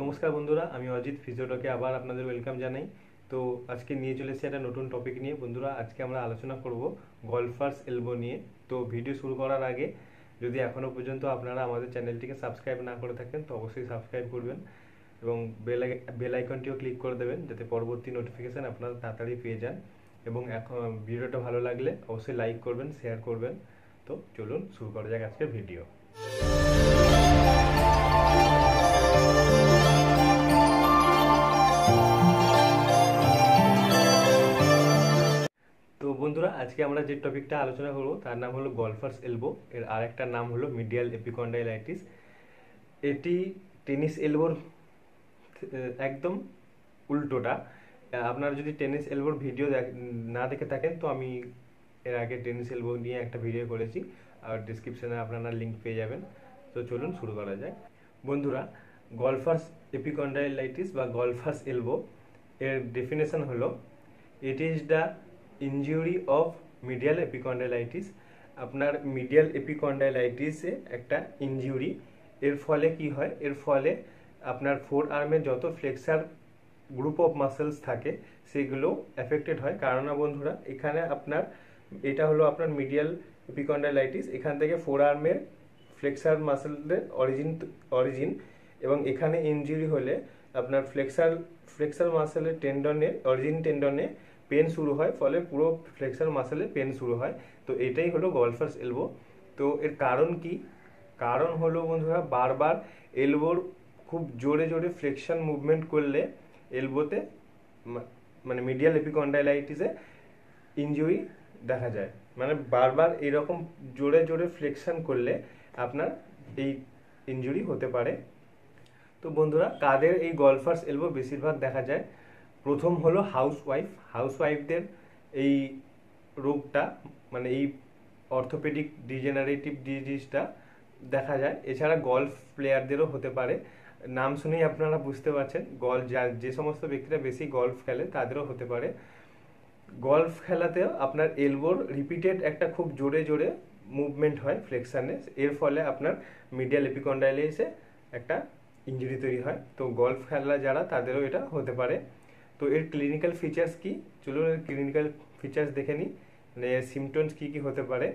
নমস্কার বন্ধুরা, আমি অজিত ফিজিওটকে আবার আপনাদের ওয়েলকাম জানাই। তো আজকে নিয়ে চলে এসেছি একটা নতুন টপিক নিয়ে। বন্ধুরা, আজকে আমরা আলোচনা করব গলফার্স এলবো নিয়ে। তো ভিডিও শুরু করার আগে, যদি এখনও পর্যন্ত আপনারা আমাদের চ্যানেলটিকে সাবস্ক্রাইব না করে থাকেন, তো অবশ্যই সাবস্ক্রাইব করবেন এবং বেল বেল আইকনটিও ক্লিক করে দেবেন, যাতে পরবর্তী নোটিফিকেশান আপনারা তাড়াতাড়ি পেয়ে যান। এবং এখন, ভিডিওটা ভালো লাগলে অবশ্যই লাইক করবেন শেয়ার করবেন। তো চলুন শুরু করা যাক আজকের ভিডিও আজকে আমরা যে টপিকটা আলোচনা করব, তার নাম হলো গলফার্স এলবো। এর আর একটা নাম হলো মিডিয়াল এপিকন্ডাইলাইটিস। এটি টেনিস এলবোর একদম উল্টোটা। আপনারা যদি টেনিস এলবোর ভিডিও না দেখে থাকেন, তো আমি এর আগে টেনিস এলবো নিয়ে একটা ভিডিও করেছি। আর ডিসক্রিপশানে আপনারা লিঙ্ক পেয়ে যাবেন। তো চলুন শুরু করা যায় বন্ধুরা, গলফার্স এপিকন্ডাইলাইটিস বা গলফার্স এলবো, এর ডেফিনেশন হলো it is the injury of medial epicondylitis আপনার মিডিয়াল এপিকন্ডাইলাইটিসে একটা ইনজুরি এর ফলে কি হয়? এর ফলে আপনার ফোর আর্মে যত ফ্লেক্সার গ্রুপ অফ মাসেলস থাকে, সেগুলো এফেক্টেড হয়। কারণ বন্ধুরা, এখানে আপনার, এটা হলো আপনার মিডিয়াল এপিকন্ডাইলাইটিস এখান থেকে ফোর আর্মের ফ্লেক্সার মাসেলের অরিজিন অরিজিন এবং এখানে ইনজুরি হলে আপনার ফ্লেক্সার ফ্লেক্সার মাসেলের টেন্ডনে অরিজিন টেন্ডনে পেন শুরু হয়, ফলে পুরো ফ্লেক্সার মাসেলে পেন শুরু হয়। তো এটাই হলো গলফার্স এলবো। তো এর কারণ কি? কারণ হলো বন্ধুরা, বারবার এলবোর খুব জোরে জোরে ফ্লেকশন মুভমেন্ট করলে এলবোতে মানে মিডিয়াল এপিকন্ডাইলাইটিসে ইনজুরি দেখা যায়। মানে বারবার এরকম জোরে জোরে ফ্লেকশন করলে আপনার এই ইনজুরি হতে পারে। তো বন্ধুরা, কাদের এই গলফার্স এলবো বেশিরভাগ দেখা যায়? প্রথম হলো হাউস ওয়াইফ হাউস ওয়াইফদের এই রোগটা মানে এই অর্থোপেডিক ডিজেনারেটিভ ডিজিজটা দেখা যায়। এছাড়া গলফ প্লেয়ারদেরও হতে পারে। নাম শুনেই আপনারা বুঝতে পারছেন গল্ফ যা, যে সমস্ত ব্যক্তিরা বেশি গলফ খেলে তাদেরও হতে পারে। গলফ খেলাতেও আপনার এলবোর রিপিটেড একটা খুব জোরে জোরে মুভমেন্ট হয় ফ্লেক্সানে এর ফলে আপনার মিডিয়াল এপিকন্ডাইলেসে একটা ইঞ্জুরি তৈরি হয়। তো গলফ খেলা যারা, তাদেরও এটা হতে পারে। তো এর ক্লিনিক্যাল ফিচার্স কি? চলুন এর ক্লিনিক্যাল ফিচার্স দেখে নিই। মানে সিমটমস কি কি হতে পারে।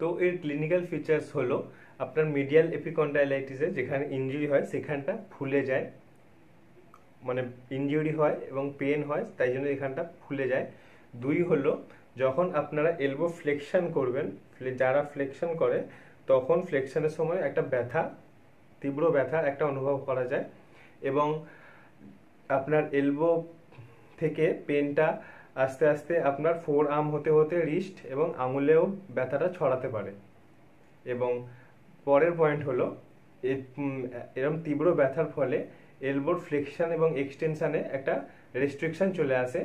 তো এর ক্লিনিক্যাল ফিচার্স হলো, আপনার মিডিয়াল এপিকন্ডাইলাইটিসে যেখানে ইনজুরি হয়, সেখানটা ফুলে যায়। মানে ইনজুরি হয় এবং পেন হয়, তাই জন্য এখানটা ফুলে যায়। দুই হলো, যখন আপনারা এলবো ফ্লেকশন করবেন যারা ফ্লেকশন করে, তখন ফ্লেকশনের সময় একটা ব্যথা, তীব্র ব্যথা একটা অনুভব করা যায়। এবং আপনার এলবো থেকে পেনটা আস্তে আস্তে আপনার ফোর আর্ম হতে হতে রিস্ট এবং আঙুলেও ব্যথাটা ছড়াতে পারে। এবং পরের পয়েন্ট হলো এরম তীব্র ব্যথার ফলে এলবোর ফ্লেকশন এবং এক্সটেনশানে একটা রেস্ট্রিকশান চলে আসে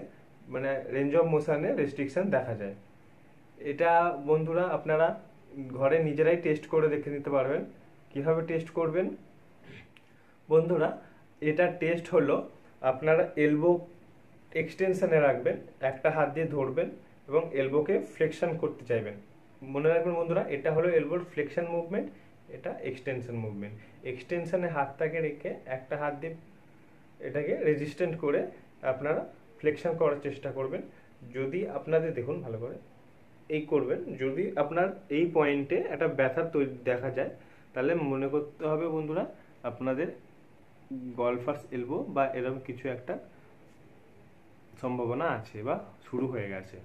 মানে রেঞ্জ অফ মোশানে রেস্ট্রিকশান দেখা যায়। এটা বন্ধুরা আপনারা ঘরে নিজেরাই টেস্ট করে দেখে নিতে পারবেন। কীভাবে টেস্ট করবেন? বন্ধুরা, এটা টেস্ট হলো আপনারা এলবো এক্সটেনশনে রাখবেন, একটা হাত দিয়ে ধরবেন এবং এলবোকে ফ্লেকশন করতে চাইবেন। মনে রাখবেন বন্ধুরা, এটা হলো এলবোর ফ্লেকশন মুভমেন্ট এটা এক্সটেনশন মুভমেন্ট এক্সটেনশনে হাতটাকে রেখে একটা হাত দিয়ে এটাকে রেজিস্ট্যান্ট করে আপনারা ফ্লেকশন করার চেষ্টা করবেন। যদি আপনাদের, দেখুন ভালো করে, এই করবেন, যদি আপনার এই পয়েন্টে একটা ব্যথা তৈরি দেখা যায়, তাহলে মনে করতে হবে বন্ধুরা, আপনাদের গলফার্স এলবো বা এরকম কিছু একটা সম্ভাবনা আছে বা শুরু হয়ে গেছে।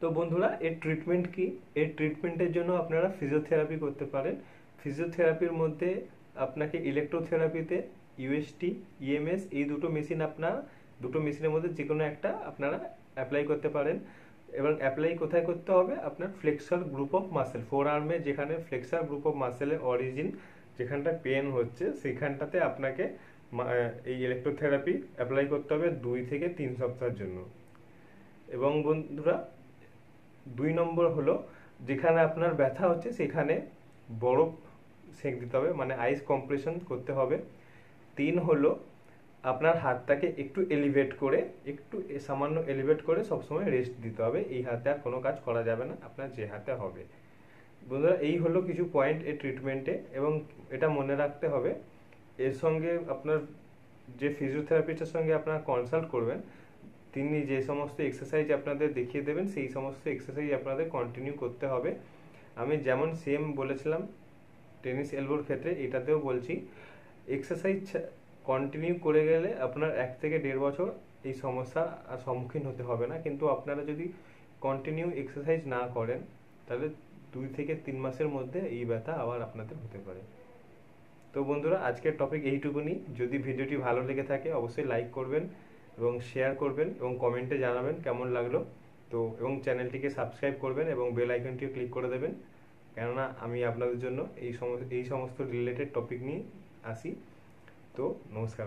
তো বন্ধুরা, এর ট্রিটমেন্ট কি? এর ট্রিটমেন্টের জন্য আপনারা ফিজিওথেরাপি করতে পারেন। ফিজিওথেরাপির মধ্যে আপনাকে ইলেকট্রোথেরাপিতে ইউএসটি ইএমএস এই দুটো মেশিন আপনার দুটো মেশিনের মধ্যে যে কোনো একটা আপনারা অ্যাপ্লাই করতে পারেন। এবং অ্যাপ্লাই কোথায় করতে হবে? আপনার ফ্লেক্সার গ্রুপ অফ মাসেল ফোর আর্মে যেখানে ফ্লেক্সার গ্রুপ অফ মাসেলের অরিজিন যেখানটা পেন হচ্ছে, সেখানটাতে আপনাকে এই ইলেকট্রোথেরাপি অ্যাপ্লাই করতে হবে দুই থেকে তিন সপ্তাহের জন্য। এবং বন্ধুরা, দুই নম্বর হলো, যেখানে আপনার ব্যথা হচ্ছে সেখানে বরফ সেঁক দিতে হবে মানে আইস কম্প্রেশন করতে হবে। তিন হলো, আপনার হাতটাকে একটু এলিভেট করে, একটু সামান্য এলিভেট করে সবসময় রেস্ট দিতে হবে। এই হাতে আর কোনো কাজ করা যাবে না, আপনার যে হাতে হবে। বন্ধুরা, এই হলো কিছু পয়েন্ট এই ট্রিটমেন্টে এবং এটা মনে রাখতে হবে এর সঙ্গে আপনার যে ফিজিওথেরাপিস্টের সঙ্গে আপনারা কনসাল্ট করবেন, তিনি যে সমস্ত এক্সারসাইজ আপনাদের দেখিয়ে দেবেন, সেই সমস্ত এক্সারসাইজ আপনাদের কন্টিনিউ করতে হবে। আমি যেমন সেম বলেছিলাম টেনিস এলবোর ক্ষেত্রে এটাতেও বলছি এক্সারসাইজ কন্টিনিউ করে গেলে আপনার এক থেকে দেড় বছর এই সমস্যা আর সম্মুখীন হতে হবে না। কিন্তু আপনারা যদি কন্টিনিউ এক্সারসাইজ না করেন, তাহলে দুই থেকে তিন মাসের মধ্যে এই ব্যথা আবার আপনাদের হতে পারে। তো বন্ধুরা, আজকের টপিক এইটুকুনি। যদি ভিডিওটি ভালো লেগে থাকে, অবশ্যই লাইক করবেন এবং শেয়ার করবেন এবং কমেন্টে জানাবেন কেমন লাগল। তো, এবং চ্যানেলটিকে সাবস্ক্রাইব করবেন এবং বেল আইকনটিও ক্লিক করে দেবেন। কেননা, আমি আপনাদের জন্য এই সমস্ত এই সমস্ত রিলেটেড টপিক নিয়ে আসি। তো, নমস্কার